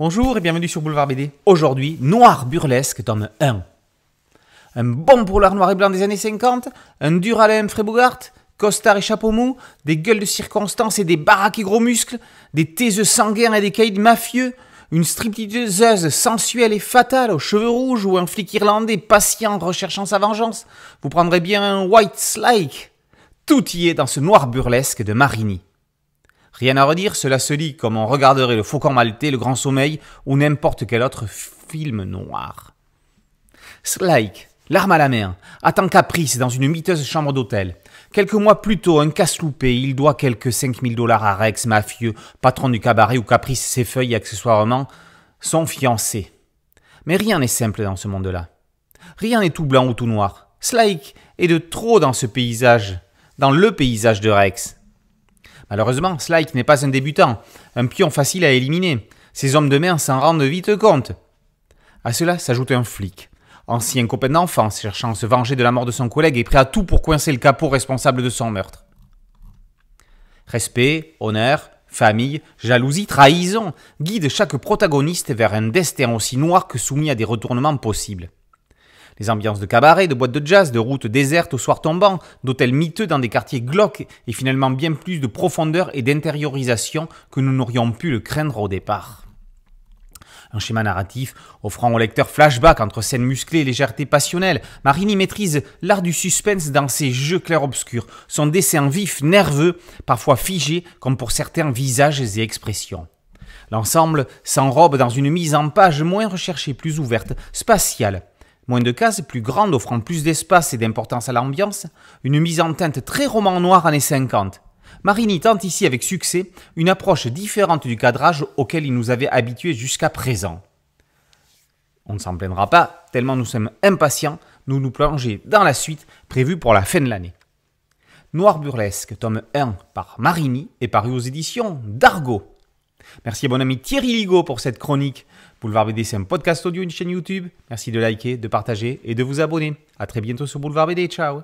Bonjour et bienvenue sur Boulevard BD. Aujourd'hui, Noir Burlesque, tome 1. Un bon polar noir et blanc des années 50, un dur Alain Frébogart, costard et chapeau mou, des gueules de circonstance et des baraques et gros muscles, des taiseux sanguins et des caïds mafieux, une stripteaseuse sensuelle et fatale aux cheveux rouges ou un flic irlandais patient recherchant sa vengeance. Vous prendrez bien un white slike. Tout y est dans ce noir burlesque de Marini. Rien à redire, cela se lit comme on regarderait le Faucon Maltais, le Grand Sommeil ou n'importe quel autre film noir. Slike, l'arme à la main, attend caprice dans une miteuse chambre d'hôtel. Quelques mois plus tôt, un casse-loupé, il doit quelques 5000 dollars à Rex, mafieux, patron du cabaret où caprice ses feuilles accessoirement, son fiancé. Mais rien n'est simple dans ce monde-là. Rien n'est tout blanc ou tout noir. Slike est de trop dans ce paysage, dans le paysage de Rex. Malheureusement, Slike n'est pas un débutant, un pion facile à éliminer. Ses hommes de main s'en rendent vite compte. À cela s'ajoute un flic, ancien copain d'enfance cherchant à se venger de la mort de son collègue et prêt à tout pour coincer le capot responsable de son meurtre. Respect, honneur, famille, jalousie, trahison guident chaque protagoniste vers un destin aussi noir que soumis à des retournements possibles. Les ambiances de cabaret, de boîtes de jazz, de routes désertes au soir tombant, d'hôtels miteux dans des quartiers glauques et finalement bien plus de profondeur et d'intériorisation que nous n'aurions pu le craindre au départ. Un schéma narratif offrant au lecteur flashback entre scènes musclées et légèreté passionnelle, Marini maîtrise l'art du suspense dans ses jeux clairs-obscurs, son dessin vif, nerveux, parfois figé comme pour certains visages et expressions. L'ensemble s'enrobe dans une mise en page moins recherchée, plus ouverte, spatiale, moins de cases, plus grande, offrant plus d'espace et d'importance à l'ambiance, une mise en teinte très roman noir années 50. Marini tente ici avec succès une approche différente du cadrage auquel il nous avait habitués jusqu'à présent. On ne s'en plaindra pas, tellement nous sommes impatients, nous nous plonger dans la suite prévue pour la fin de l'année. Noir Burlesque, tome 1 par Marini et paru aux éditions d'Argo. Merci à mon ami Thierry Ligo pour cette chronique. Boulevard BD, c'est un podcast audio, une chaîne YouTube. Merci de liker, de partager et de vous abonner. A très bientôt sur Boulevard BD. Ciao